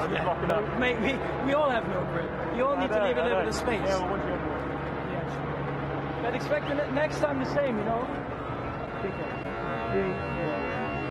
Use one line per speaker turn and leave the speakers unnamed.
I'm just locking up.
Mate, we, we all have no grip. You all need
know, to
leave a little bit of space.
Yeah, well, once you get more.
Yeah, sure. But expect the next time the same, you know?
Take care.